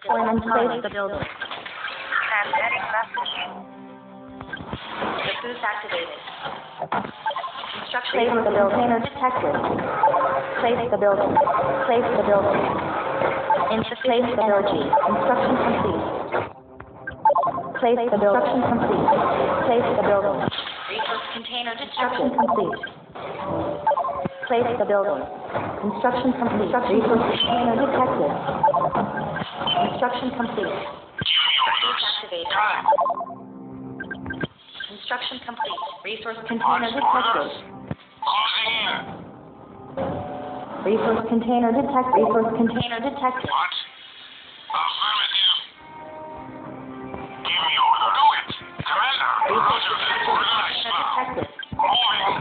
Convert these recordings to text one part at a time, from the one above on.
Deployment place the building. Transmitting message. The booth activated. Construction Place the building. Container detected. Place the building. Place the building. Place the energy. Construction complete. Place the building. Construction complete. Place the building. Resource container Construction complete. Place the building. Construction complete. Resource container detected. Construction complete. Activated. Construction complete. Resource Container detected. Resource container detected. Resource container detected. What? Affirmative. Give me order. Do it. Commander. Roger that. Organize now.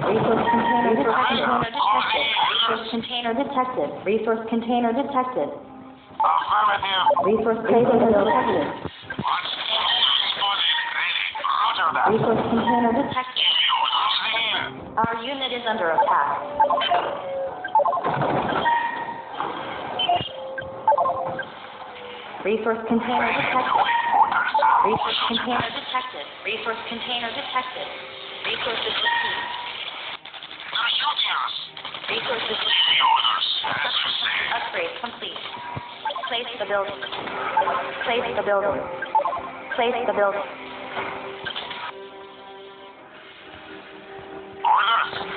Resource container detected. Resource container detected. Resource container detected. Resource container detected. What's spotted? Ready. Roger that. Resource container detected. Give me order. Closing in. Our unit is under attack. Resource container detected. Resource container detected. Resource container detected. Resources received. They're shooting us. Resources received. me orders. As you say. Upgrade complete. Place the building. Place the building. Place the building. Orders.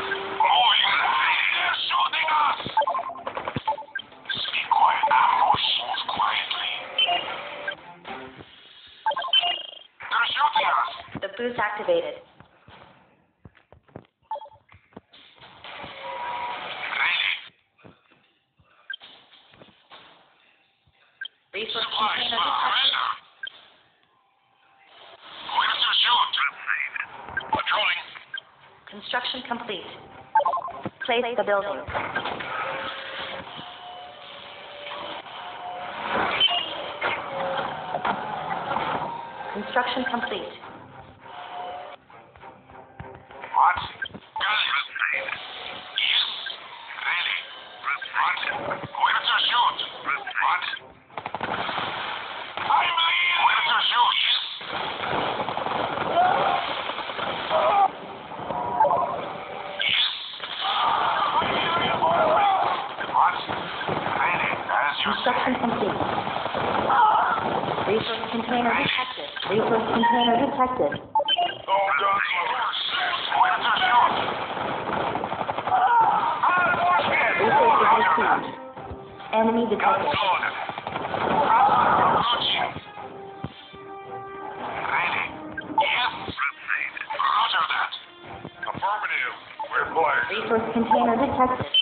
Moving. They're Construction complete. Place the building. Construction complete. We're playing. Resource container detected.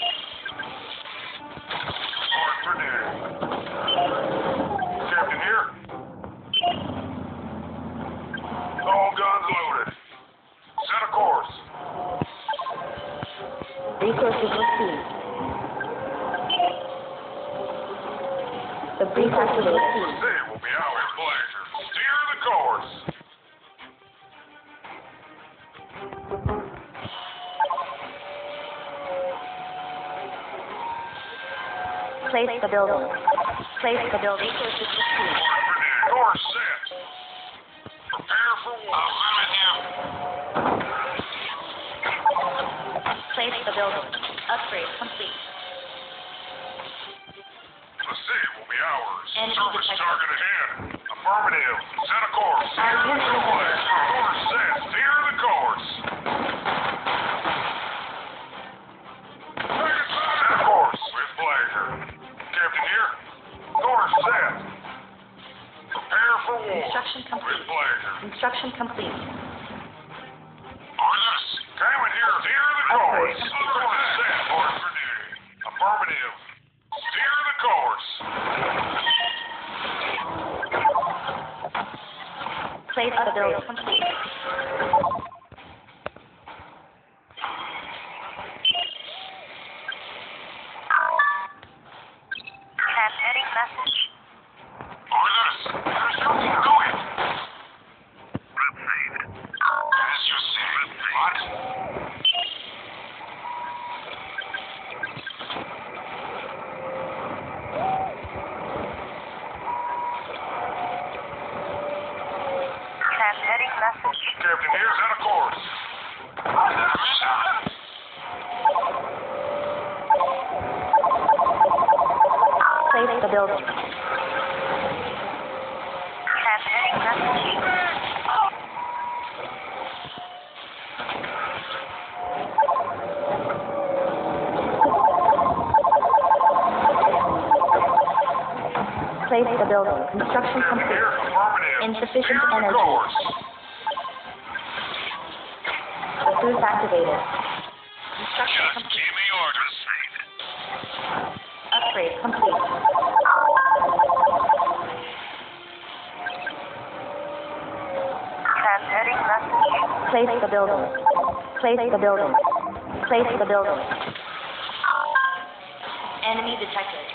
Place the building. Transmitting Construction complete. Insufficient energy. Booth activated. Construction complete. Upgrade complete. Transmitting message. Place the building. Place the building. Place the building. Enemy detected.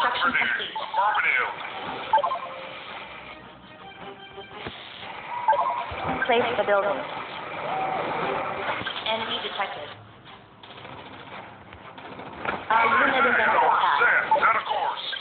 construction complete. Place the building. Enemy detected. Our unit is under attack. Set, set a course.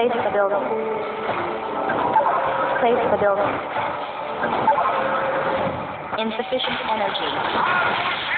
Place the building. Place the building. Insufficient energy.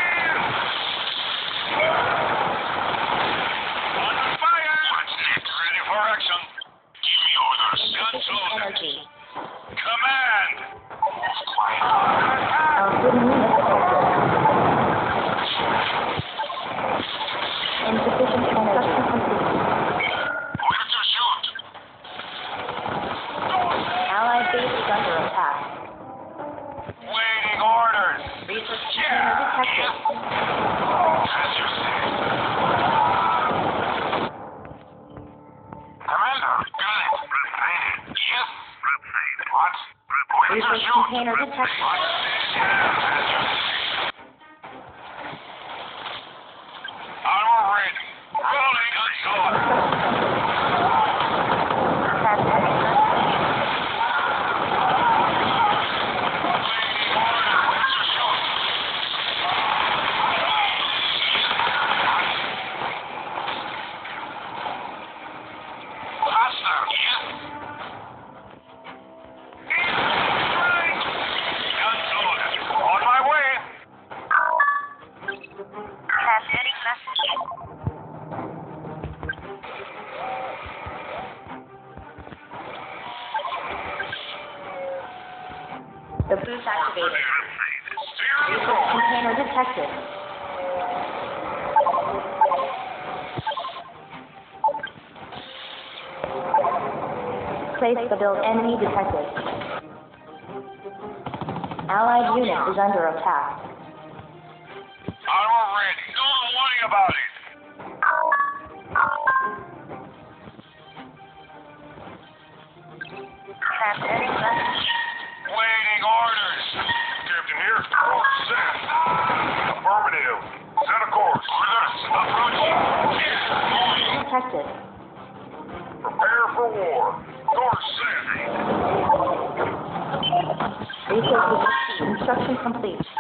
place the build enemy detected. Allied unit is under attack. Armor ready. Do the warning about it. Have? Waiting orders. Captain here. Course set. Affirmative. Set a course. Reverse. Approaching. Detected. complete.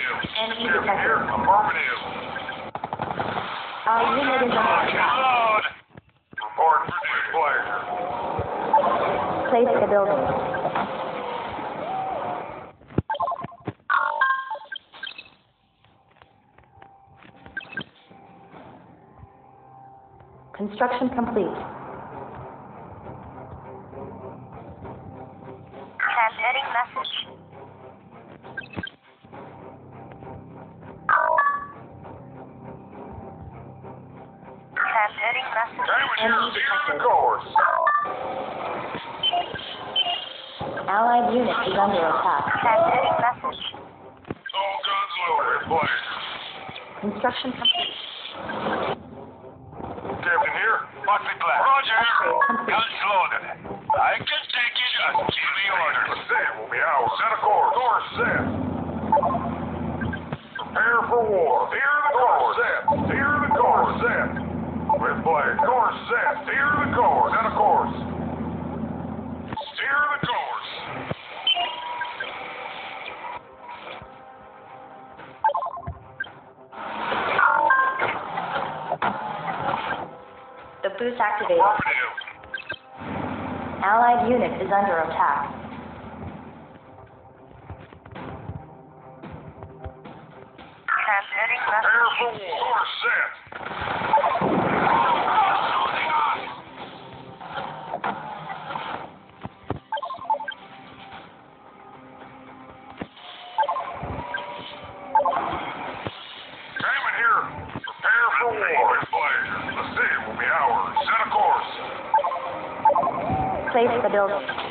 Affirmative. Enemy detected. Affirmative. Uh, unit is on Report for deployer. Place the building. Construction complete. Gun loaded. I can take it orders. Will be. Set a course. Course. Prepare for war. Steer the course. Set. Steer the course. With. Course. Steer the course. Course. Steer the course. The boost activated. Allied unit is under attack. Transmitting message. Air Force set. cabelo.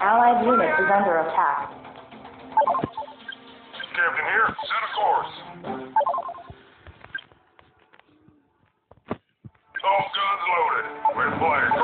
Allied unit is under attack. Captain here. Set a course. All guns loaded. We're playing.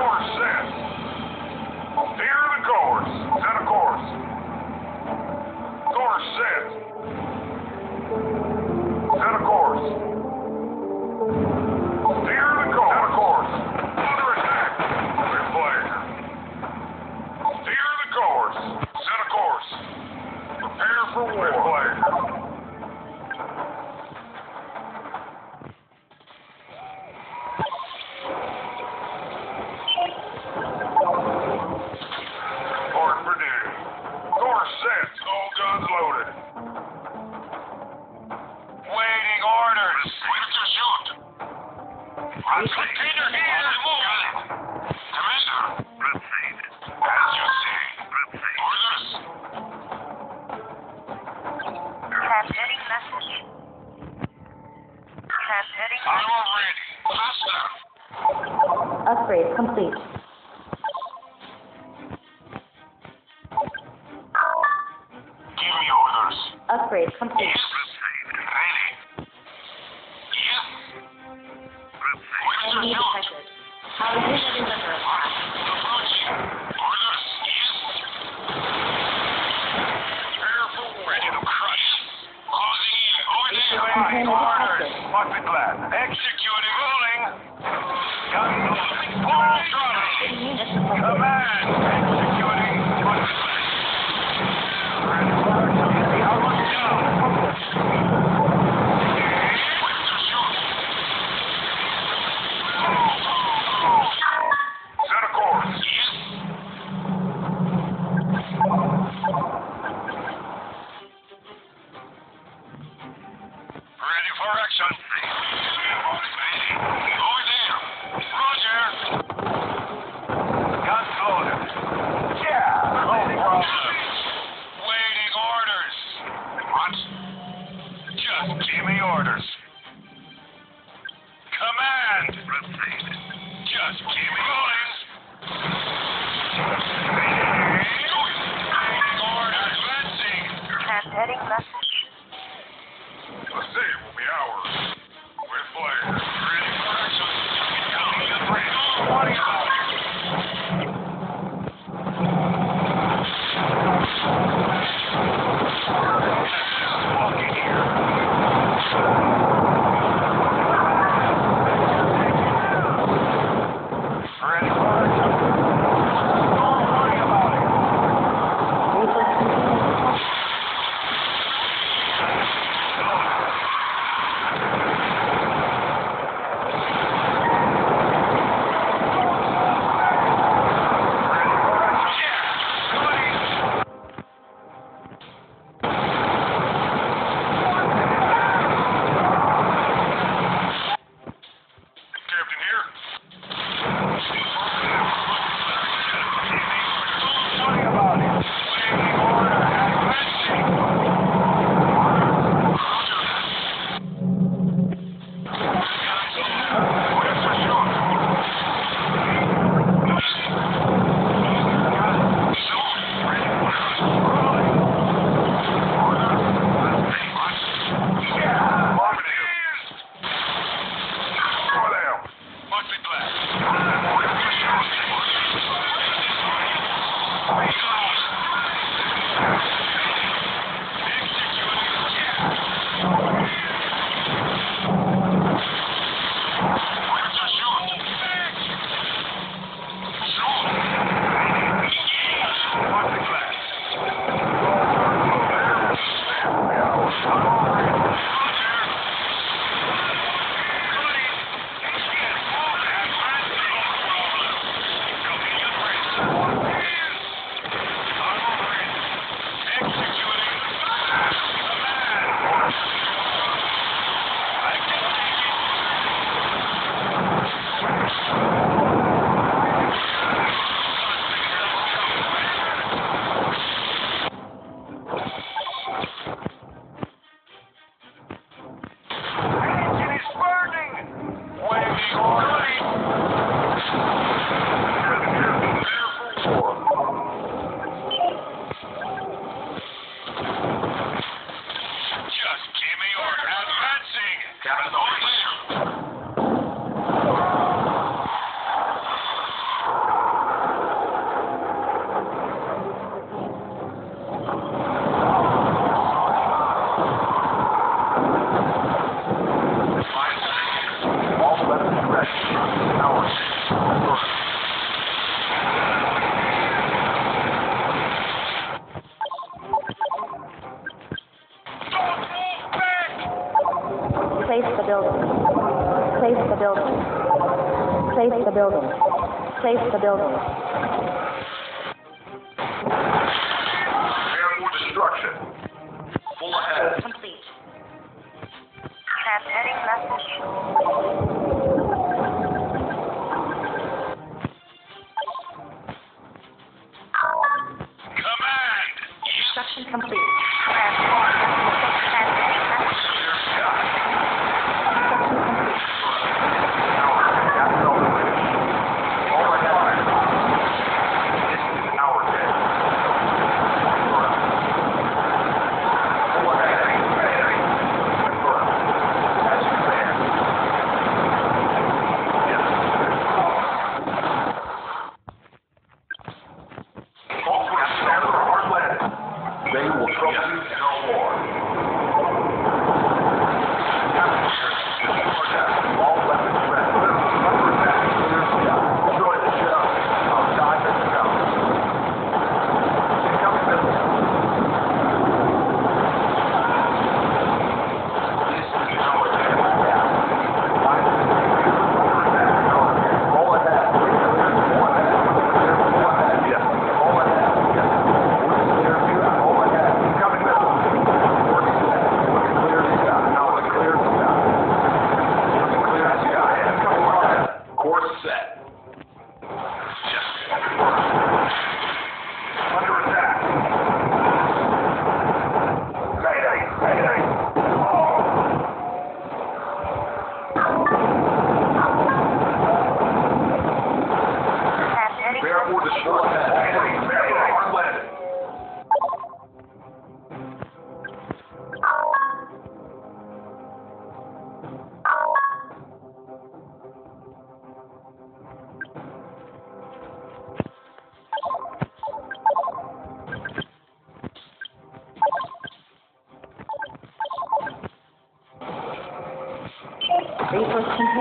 Construction complete.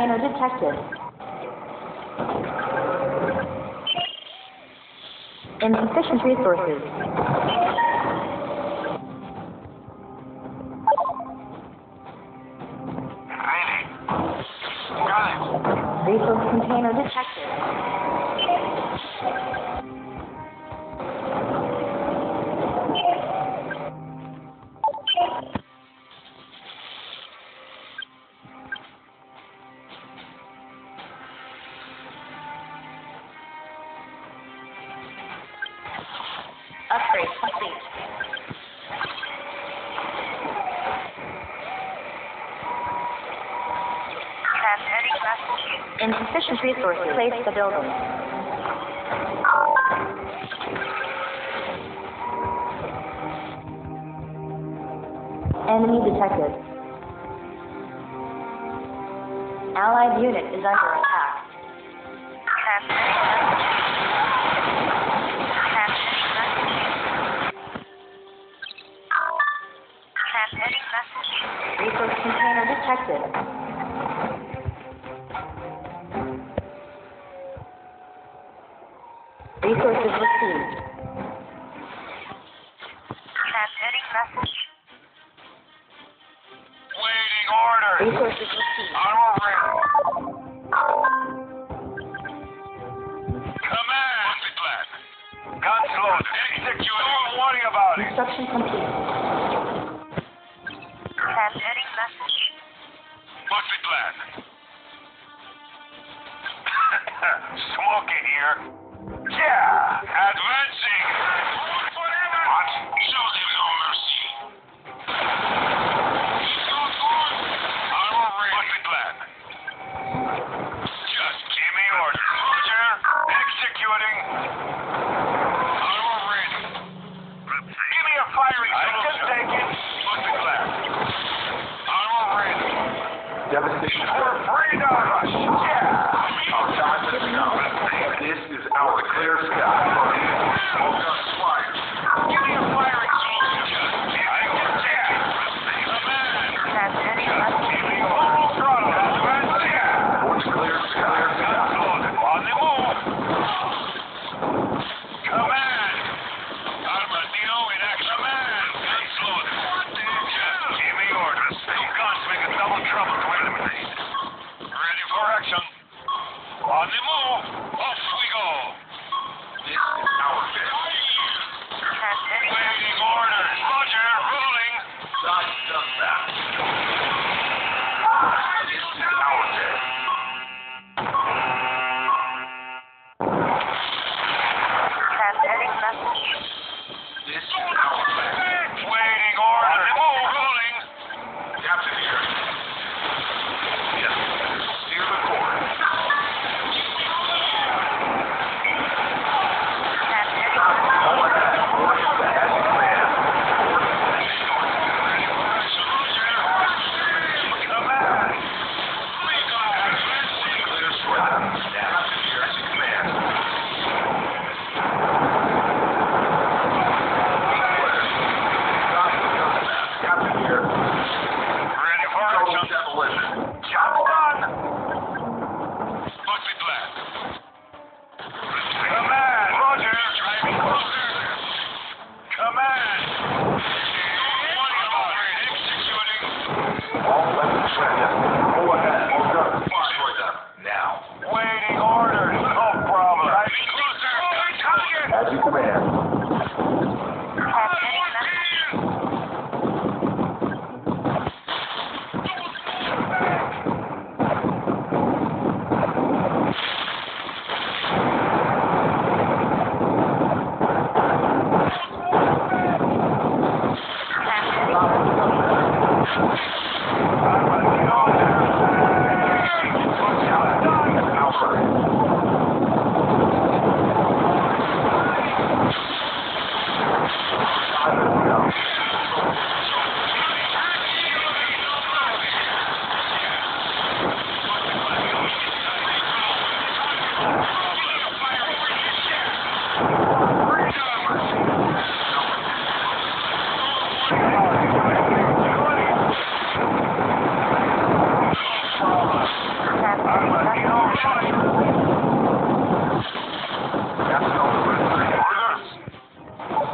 man detected. detective. And sufficient resources. Resource container detected. Insufficient resources place the building. Enemy detected. Allied unit is under attack. Resource container detected. resources received. Transmitting message. Waiting order. Resources received. I'm over here. Command. The plan? Guns loaded. Execute. Don't worry about it. Instruction complete. Transmitting message. What's the plan? Smoke here. Yeah. Advancing.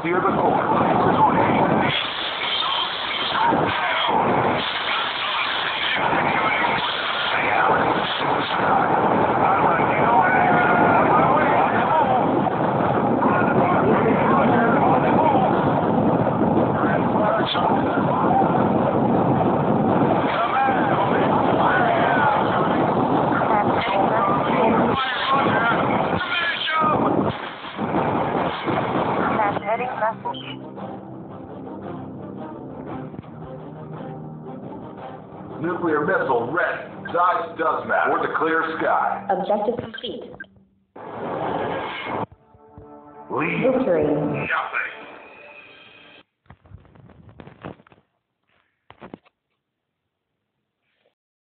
Steer the course. Size does matter. Toward the clear sky. Objective complete. Lead. Victory.